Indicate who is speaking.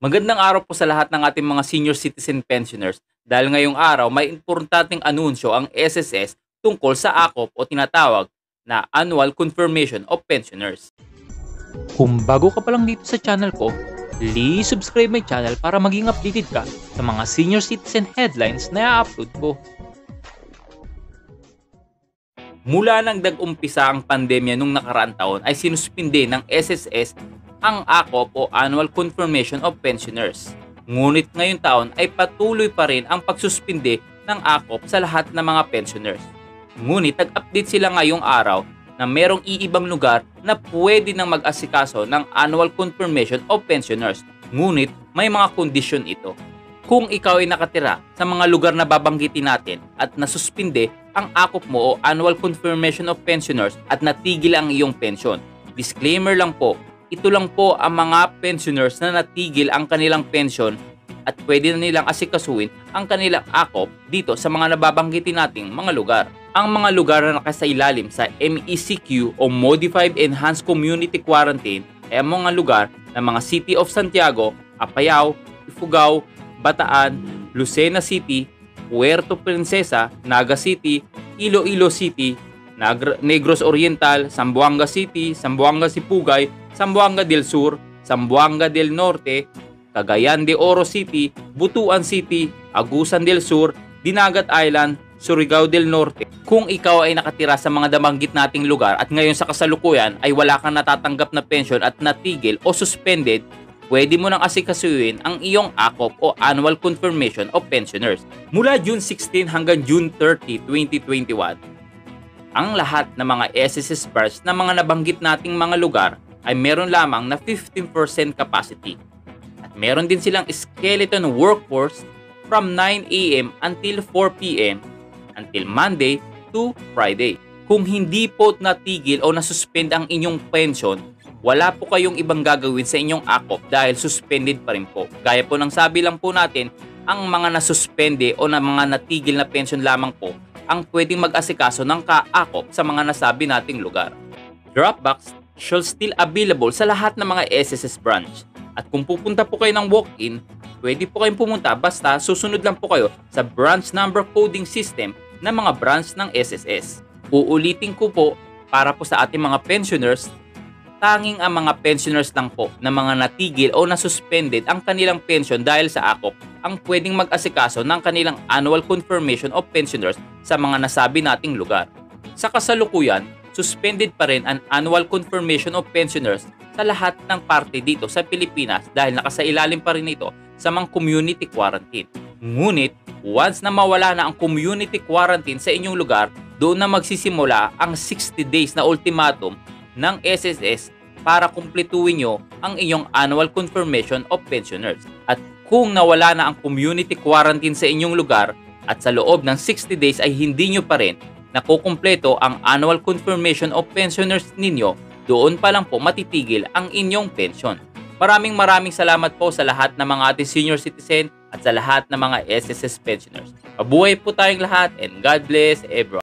Speaker 1: Magandang araw po sa lahat ng ating mga senior citizen pensioners dahil ngayong araw may importanteng anunsyo ang SSS tungkol sa AKOP o tinatawag na Annual Confirmation of Pensioners.
Speaker 2: Kung bago ka pa lang dito sa channel ko, please subscribe my channel para maging updated ka sa mga senior citizen headlines na i-upload ko.
Speaker 1: Mula nang dag-umpisa ang pandemya nung nakaraang taon ay sinuspinde ng SSS ang AKOP o Annual Confirmation of Pensioners. Ngunit ngayong taon ay patuloy pa rin ang pagsuspinde ng AKOP sa lahat ng mga pensioners. Ngunit nag-update sila ngayong araw na merong iibang lugar na pwede nang mag-asikaso ng Annual Confirmation of Pensioners. Ngunit may mga kondisyon ito. Kung ikaw ay nakatira sa mga lugar na babanggitin natin at nasuspinde ang AKOP mo o Annual Confirmation of Pensioners at natigil ang iyong pensyon. Disclaimer lang po, ito lang po ang mga pensioners na natigil ang kanilang pension at pwede na nilang asikasuin ang kanilang akop dito sa mga nababanggitin nating mga lugar. Ang mga lugar na nakasailalim sa MECQ o Modified Enhanced Community Quarantine ay ang mga lugar ng mga City of Santiago, Apayao, Ifugao, Bataan, Lucena City, Puerto Princesa, Naga City, Iloilo City, Negros Oriental, Zamboanga City, Zamboanga Sipugay, Zamboanga del Sur, Zamboanga del Norte, Cagayan de Oro City, Butuan City, Agusan del Sur, Dinagat Island, Surigao del Norte. Kung ikaw ay nakatira sa mga damanggit nating lugar at ngayon sa kasalukuyan ay wala kang natatanggap na pension at natigil o suspended, pwede mo nang asikasuin ang iyong AKOP o Annual Confirmation of Pensioners. Mula June 16 hanggang June 30, 2021, ang lahat ng mga SSS bars na mga nabanggit nating mga lugar ay meron lamang na 15% capacity. At meron din silang skeleton workforce from 9 a.m. until 4 p.m. until Monday to Friday. Kung hindi po natigil o nasuspend ang inyong pension, wala po kayong ibang gagawin sa inyong AKOP dahil suspended pa rin po. Gaya po ng sabi lang po natin, ang mga nasuspende o na mga natigil na pension lamang po ang pwedeng mag-asikaso ng kaakop sa mga nasabi nating lugar. Dropbox shall still available sa lahat ng mga SSS branch. At kung pupunta po kayo ng walk-in, pwede po kayong pumunta basta susunod lang po kayo sa branch number coding system ng mga branch ng SSS. Uulitin ko po para po sa ating mga pensioners tanging ang mga pensioners lang po na mga natigil o nasuspended ang kanilang pension dahil sa AKOP ang pwedeng mag-asikaso ng kanilang annual confirmation of pensioners sa mga nasabi nating lugar. Sa kasalukuyan, suspended pa rin ang annual confirmation of pensioners sa lahat ng parte dito sa Pilipinas dahil nakasailalim pa rin ito sa mga community quarantine. Ngunit, once na mawala na ang community quarantine sa inyong lugar, doon na magsisimula ang 60 days na ultimatum ng SSS para kumpletuin nyo ang inyong annual confirmation of pensioners. At kung nawala na ang community quarantine sa inyong lugar at sa loob ng 60 days ay hindi nyo pa rin nakukumpleto ang annual confirmation of pensioners ninyo, doon pa lang po matitigil ang inyong pension. Maraming maraming salamat po sa lahat ng mga ating senior citizen at sa lahat ng mga SSS pensioners. Mabuhay po tayong lahat and God bless everyone.